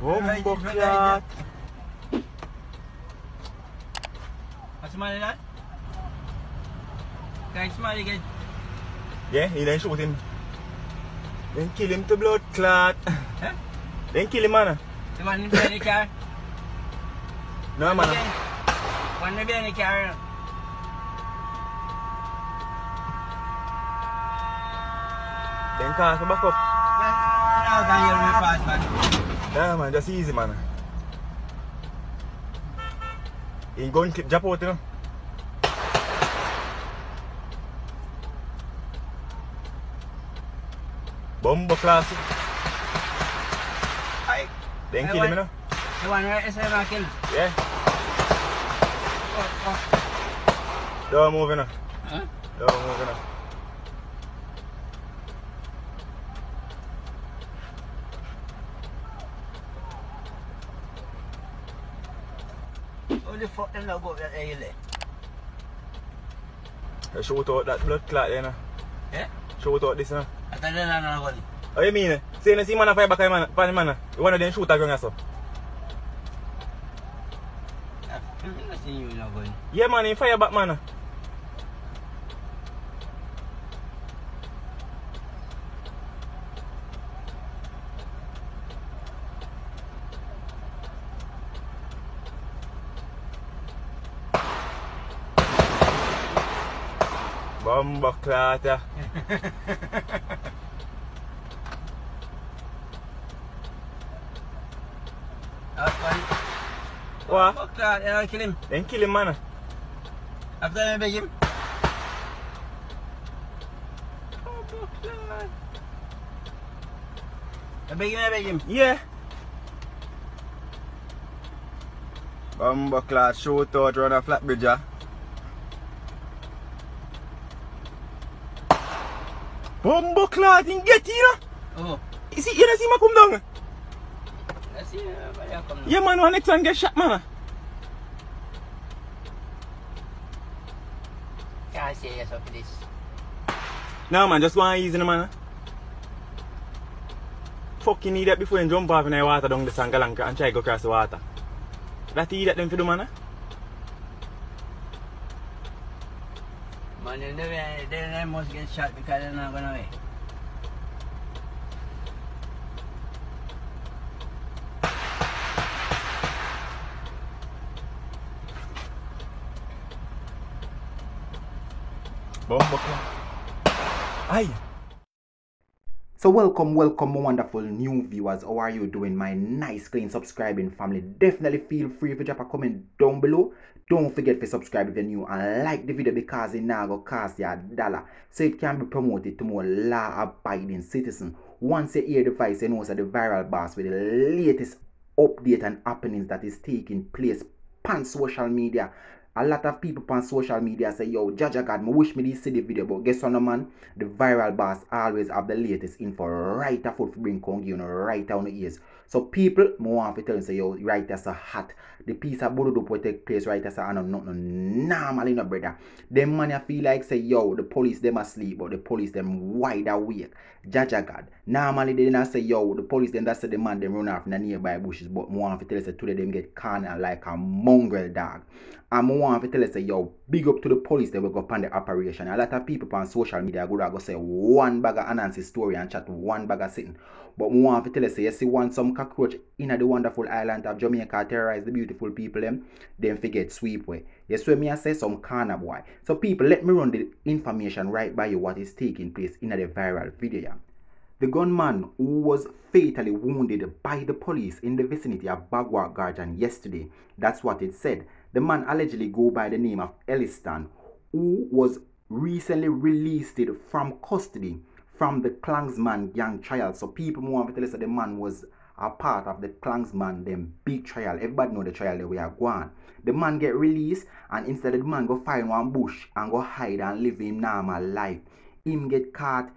Bumbo clot. What's the matter, lad? Guys, smile again. Yeah, he then shoot him. Then kill him to blood clot. Huh? Then kill him, man. The one in behind the car. No, man. Again. One behind the car. Then call for back up. Now can you hear me pass, man? Yeah, man, just easy, man. He gun clip drop out, you know. Bumbo classic. Ay. Then kill him, you know. The one where is a kill. Yeah. Oh, oh. Don't move, you know. Huh? Don't move, you know. How the fuck now go up that there? I shoot out that blood clot there, you know. Eh? Shoot out this, you know. I thought they don't know what How you mean? Say, you see man fire back, man, pan man. You want to then shoot a gun or so? I'm not seeing you now going. Yeah, man, he fire back, man. Fine. What? Fuck that, and I'll kill him. Then kill him, man. After I beg him. I beg him, I beg him. Yeah. Bomba clot, shoot out, run a flat bridge, ah. Bomba clot, in get here. Oh, You see, you don't see me come down? let's see uh, where you come now. Yeah, man, one next time get shot, man. Can't say yes for this. No, man, just go on easy, man. Fucking need that before you jump off in the water down the Sangalanka and try to go across the water. That idiot them for do, man. Man, they, never, they, they must get shot because they're not going away. Bomba clot. So welcome, welcome, wonderful new viewers. How are you doing, my nice, clean, subscribing family? Definitely feel free to drop a comment down below. Don't forget to subscribe if you're new and like the video because it now go cost you a dollar. So it can be promoted to more law-abiding citizens. Once you hear the voice, you know it's the viral boss with the latest update and happenings that is taking place on social media. A lot of people on social media say, yo, Jaja God, me wish me this see the video, but guess what, no, man? The viral boss always have the latest info right a foot bring give you know, right down the ears. So people, me want to tell you, say, yo, right as a hat. The piece of bodo will take place right as a hand, not no, normally, no, brother. Them man I feel like say, yo, the police them asleep, but the police them wide awake. Jaja God. Normally they not say, yo, the police them that say the man them run off in the nearby bushes, but me want to tell you, say, today them get cornered like a mongrel dog. And want to tell you, say, yo, big up to the police that will go upon the operation. A lot of people on social media go to go say one bag of Anansi story and chat one bag of sitting. But I want to tell you, say, you see one some cockroach in the wonderful island of Jamaica terrorize the beautiful people them, then forget sweep way. You see me I say some corner boy. So people, let me run the information right by you what is taking place in the viral video. The gunman who was fatally wounded by the police in the vicinity of Bog Walk Garden yesterday. That's what it said. The man allegedly go by the name of Elliston, who was recently released from custody from the Klansman gang trial. So people want to tell us that the man was a part of the Klansman them big trial. Everybody know the trial that we are going. The man get released and instead the man go find one bush and go hide and live him normal life. Him get caught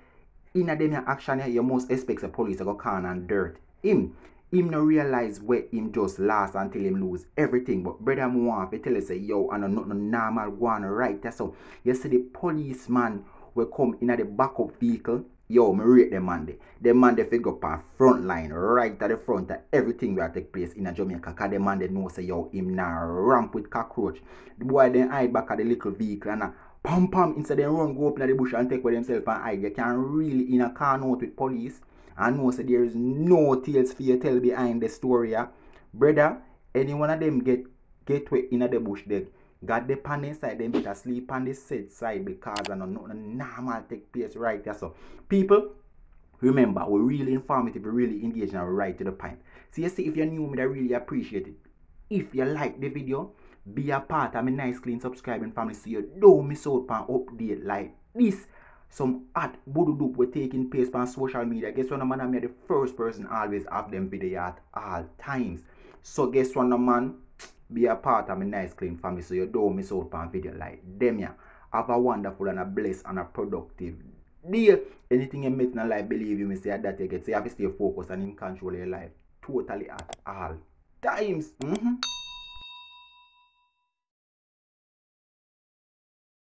in a dem action you must expect the police to go can and dirt him him no realize where him just last until him lose everything but brother want to tell say yo I know nothing normal go on right there so you see the policeman will come in at the backup vehicle Yo, me rate them man they. Them man they figure up on front line, right at the front of everything that take place in a Jamaica. Cause them man they know say yo, him nah ramp with cockroach. The boy then hide back at the little vehicle and a pam pam inside they run go up in the bush and take with themselves and hide. You can really in a car note with police and know say there is no tales for you tell behind the story. Yeah? Brother, any one of them get get way in the bush there. Got the pan inside, them better sleep on the set side because I know nothing normal take place right there. So people, remember we're really informative, we're really engaged and right to the point. So you see if you're new me, I really appreciate it. If you like the video, be a part of my nice clean subscribing family so you don't miss out on update like this. Some hot boodoo we're taking place on social media. Guess what, man? I'm the first person always have them video at all times. So guess what, man? Be a part of my nice clean family so you don't miss out on video like them. Yeah. Have a wonderful and a blessed and a productive day. Anything you make in life, believe you me, say that you get. So you have to stay focused and in control of your life totally at all times. Mm-hmm.